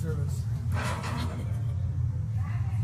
service.